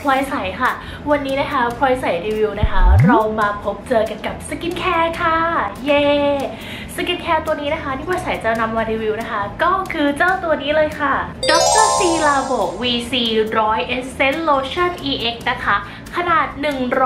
พลอยใสค่ะ วันนี้นะคะพลอยใสรีวิวนะคะ เรามาพบเจอกันกับสกินแคร์ค่ะ เย้สกินแคร์ตัวนี้นะคะ ที่พลอยใสจะนำมารีวิวนะคะ ก็คือเจ้าตัวนี้เลยค่ะ Dr. C Labo VC 100 Essence Lotion EX นะคะ ขนาด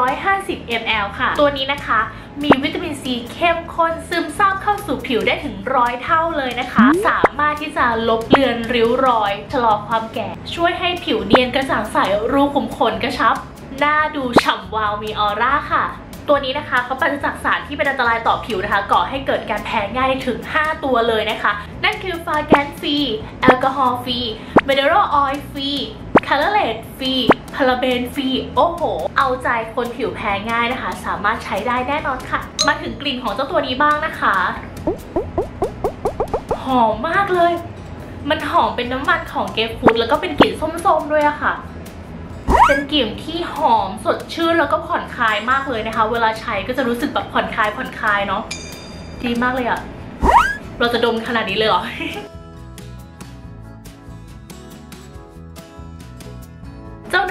150 ml ค่ะ ตัวนี้นะคะ มีวิตามินซีเข้มข้นซึมซาบเข้าสู่ผิวได้ถึงร้อยเท่าเลยนะคะ สามารถที่จะลบเลือนริ้วรอย ชะลอความแก่ ช่วยให้ผิวเนียนกระจ่างใสรูขุมขนกระชับ หน้าดูฉ่ำวาวมีออร่าค่ะตัวนี้นะคะเขาปราศจากสารที่เป็นอันตรายต่อผิวนะคะ ก่อให้เกิดการแพ้ง่ายถึง 5 ตัวเลยนะคะ นั่นคือ fragrance free alcohol free mineral oil free colorant free paraben free โอ้โห เอาใจคนผิวแพ้ง่ายนะคะ สามารถใช้ได้แน่นอนค่ะ มาถึงกลิ่นของเจ้าตัวนี้บ้างนะคะ หอมมากเลย มันหอมเป็นน้ำมันของเกฟฟูดแล้วก็เป็นกลิ่นส้มๆด้วยอะค่ะเป็นกลิ่นที่หอมสดชื่นแล้วก็ผ่อนคลายมากเลยนะคะ เวลาใช้ก็จะรู้สึกแบบผ่อนคลายผ่อนคลายเนาะดีมากเลยอะเราจะดมขนาดนี้เลยเหรอ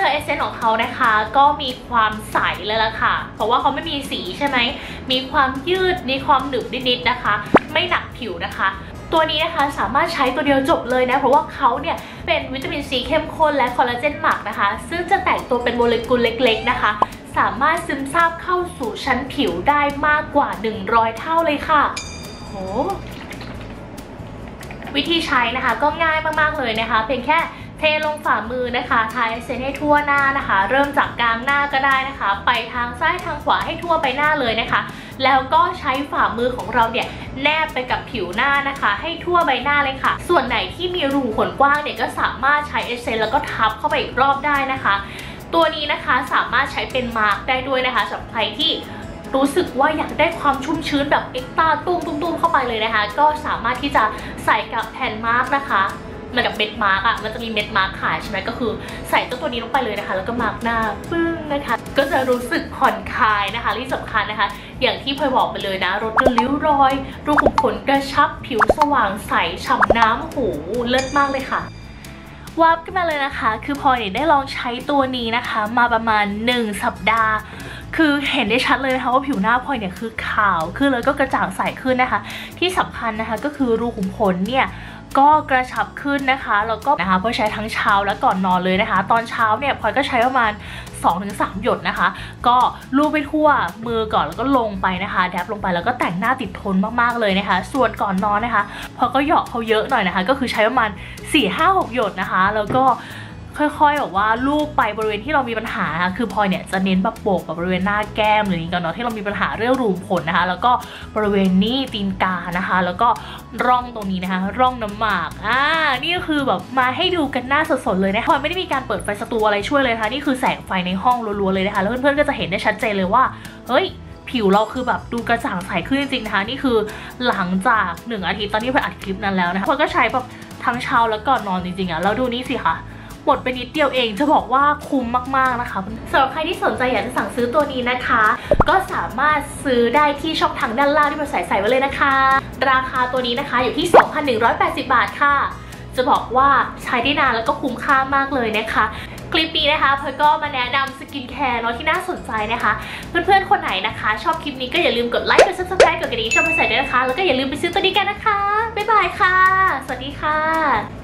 เจ้าเอ essence ของเขานะคะ ก็มีความใสเลยล่ะค่ะ เพราะว่าเขาไม่มีสีใช่ไหม มีความยืด มีความหนึบนิดๆนะคะ ไม่หนักผิวนะคะ ตัวนี้นะคะสามารถใช้ตัวเดียวจบเลยนะ เพราะว่าเขาเนี่ยเป็นวิตามินซีเข้มข้นและคอลลาเจนหมักนะคะ ซึ่งจะแตกตัวเป็นโมเลกุลเล็ก ๆ นะคะ สามารถซึมซาบเข้าสู่ชั้นผิวได้มากกว่า 100 เท่าเลยค่ะโหวิธีใช้นะคะก็ง่ายมากๆเลยนะคะ เพียงแค่ ทลงฝ่ามือนะคะทาเอเซนให้ทั่วหน้านะคะ เริ่มจากกลางหน้าก็ได้นะคะ ไปทางซ้ายทางขวาให้ทั่วไปหน้าเลยนะคะ แล้วก็ใช้ฝ่ามือของเราเนี่ยแนบไปกับผิวหน้านะคะ ให้ทั่วใบหน้าเลยค่ะ ส่วนไหนที่มีรูขุมขนกว้างเนี่ยก็สามารถใช้ essence แล้วก็ทับเข้าไปอีกรอบได้นะคะ ตัวนี้นะคะสามารถใช้เป็นมาร์กได้ด้วยนะคะสำหรับใครที่รู้สึกว่าอยากได้ความชุ่มชื้นแบบเอ็กซ์ต้าตุ้มตุ้มตุ้มเข้าไปเลยนะคะ ก็สามารถที่จะใส่กับแผ่นมาร์กนะคะ เหมือนกับเม็ดมาร์กอะมันจะมีเม็ดมาร์กขายใช่ไหมก็คือ ใส่เจ้าตัวนี้ลงไปเลยนะคะ แล้วก็มาร์กหน้าปึ้งนะคะ ก็จะรู้สึกผ่อนคลายนะคะที่สำคัญนะคะ อย่างที่พลอยบอกไปเลยนะลดริ้วรอยรูขุมขนกระชับผิวสว่างใสฉ่ำน้ำหูเลิศมากเลยค่ะวาร์ปกันมาเลยนะคะ คือพลอยเนี่ยได้ลองใช้ตัวนี้นะคะ มาประมาณ 1 สัปดาห์ คือเห็นได้ชัดเลยนะคะว่าผิวหน้าพลอยเนี่ยคือขาวขึ้นแล้วก็กระจ่างใสขึ้นนะคะ ที่สำคัญนะคะก็คือรูขุมขนเนี่ย ก็กระชับขึ้นนะคะแล้วก็นะคะพลอใช้ทั้งเช้าและก่อนนอนเลยนะคะ ตอนเช้าเนี่ยพลอยก็ใช้ประมาณ 2-3 หยดนะคะ ก็ลูบไปทั่วมือก่อนแล้วก็ลงไปนะคะแดบลงไปแล้วก็แต่งหน้าติดทนมากๆเลยนะคะ ส่วนก่อนนอนนะคะพอก็เหยาะเขาเยอะหน่อยนะคะ ก็คือใช้ประมาณ4-5-6หยดนะคะ แล้วก็ ค่อยๆแบบว่าลูบไปบริเวณที่เรามีปัญหาคือพลอยเนี่ยจะเน้นแบบโปกกับบริเวณหน้าแก้มหรืออย่างนี้ก่อนเนาะที่เรามีปัญหาเรื่องรูขุมขนนะคะ แล้วก็บริเวณนี้ตีนกานะคะ แล้วก็ร่องตรงนี้นะคะ ร่องน้ำหมากอ่านี่ก็คือแบบมาให้ดูกันหน้าสดๆเลยนะพลอยไม่ได้มีการเปิดไฟสตูอะไรช่วยเลยนะคะนี่คือแสงไฟในห้องรัวๆเลยนะคะแล้วเพื่อนๆก็จะเห็นได้ชัดเจนเลยว่าเฮ้ยผิวเราคือแบบดูกระจ่างใสขึ้นจริงๆนะคะนี่คือหลังจากหนึ่งอาทิตย์ตอนนี้พลอยอัดคลิปนั้นแล้วนะคะพลอยก็ใช้แบบทั้งเช้าแล้วก่อนนอนจริงๆอะแล้วดูนี่สิคะ หมดไปนิดเดียวเองจะบอกว่าคุ้มมากๆนะคะสำหรับใครที่สนใจอยากจะสั่งซื้อตัวนี้นะคะ ก็สามารถซื้อได้ที่ช่องทางด้านล่างที่เราใส่ใส่ไว้เลยนะคะ ราคาตัวนี้นะคะอยู่ที่ 2,180 บาทค่ะ จะบอกว่าใช้ได้นานแล้วก็คุ้มค่ามากเลยนะคะคลิปนี้นะคะเพลก็มาแนะนำสกินแคร์เนาะที่น่าสนใจนะคะ เพื่อนๆ คนไหนนะคะ ชอบคลิปนี้ก็อย่าลืมกดไลค์กด subscribe กดกระดิ่งช่องมาใส่ด้วยนะคะ แล้วก็อย่าลืมไปซื้อตัวนี้กันนะคะ บ๊ายบายค่ะ สวัสดีค่ะ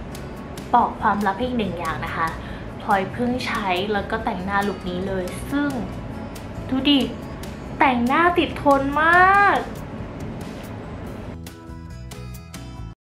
บอกความลับให้อีกหนึ่งอย่างนะคะพลอยเพิ่งใช้แล้วก็แต่งหน้าลุคนี้เลย ซึ่งดูดิแต่งหน้าติดทนมาก